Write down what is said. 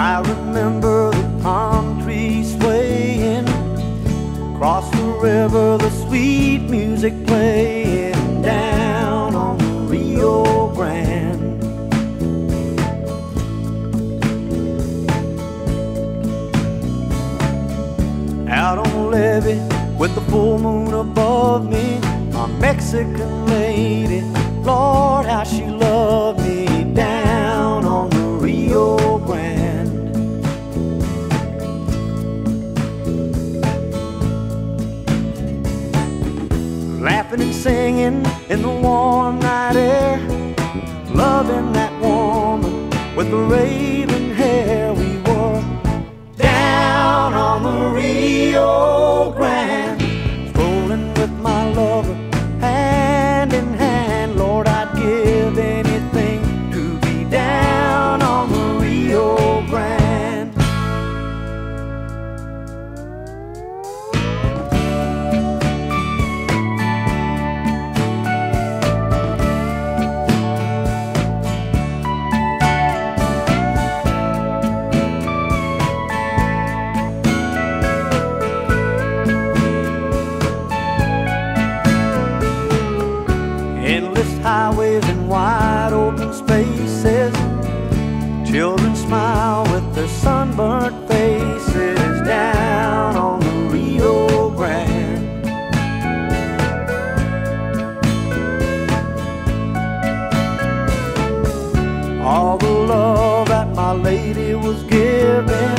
I remember the palm trees swaying Across the river, the sweet music playing Down on the Rio Grande. Out on the levee with the full moon above me My Mexican lady, Lord, how she loved Laughing and singing in the warm night air, loving that woman with the raven hair we wore down on the Rio Grande, strolling with my lover, hand in hand. Highways and wide open spaces. Children smile with their sunburnt faces down on the Rio Grande. All the love that my lady was giving